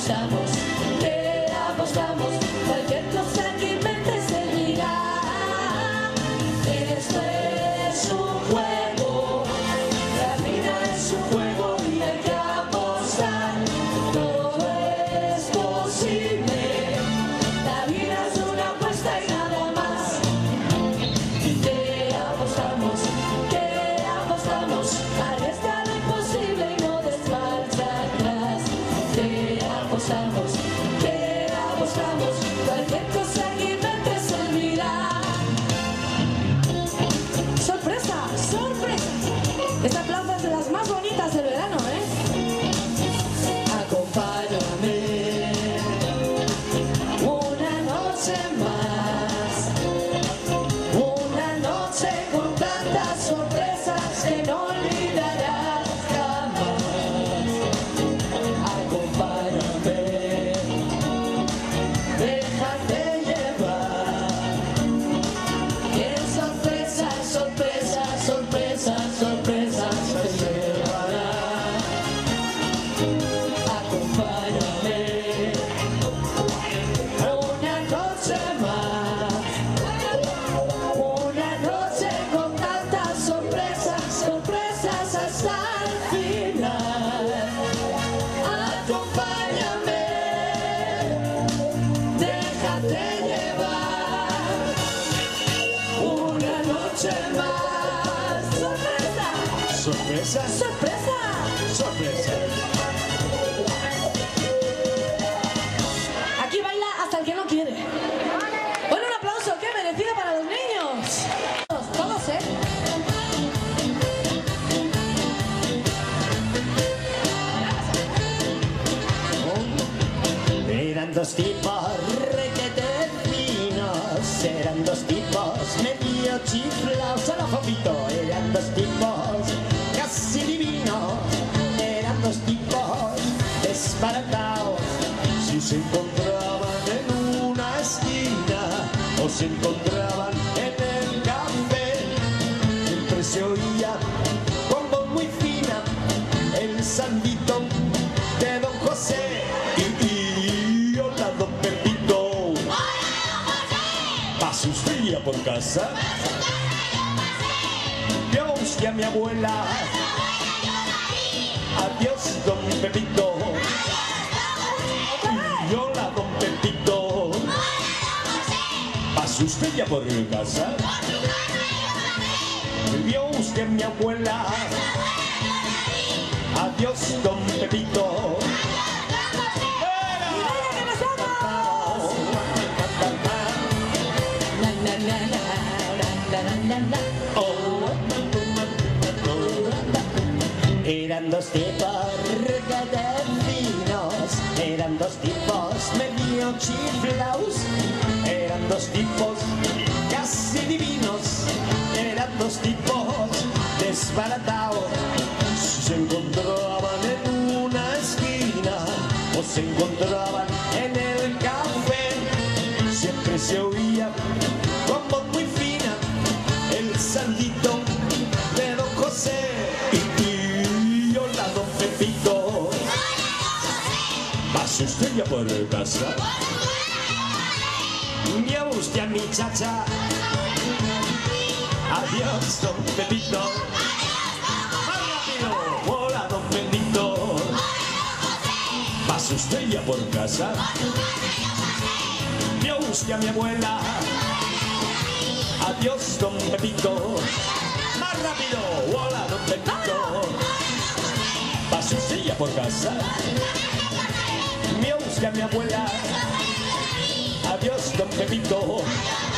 unstoppable. Los Angeles. Eran dos tipos requete finos, eran dos tipos medio chiflados a la fopito, eran dos tipos casi divinos, eran dos tipos desbaratados. Si se encontraban en una esquina o se encontraban por casa? Yo busqué a mi abuela. Adiós don Pepito. Y hola don Pepito. ¿Pasa usted ya por casa? Yo busqué a mi abuela. Adiós, don Pepito. Eran dos tipos finos, eran dos tipos medio chiflaos, eran dos tipos casi divinos, eran dos tipos desbaratados. Se encontraban en una esquina o se encontraban ¿Pasa usted ya por? Ya usted a mi chacha. Adiós, don Pepito. Rápido. Hola, don Pepito. ¿Pasa usted ya por casa? Ya usted a mi abuela. Adiós, don Pepito. Más rápido. Hola, don Pepito. ¿Pasa por casa? Mi abuela. Adiós, don Pepito.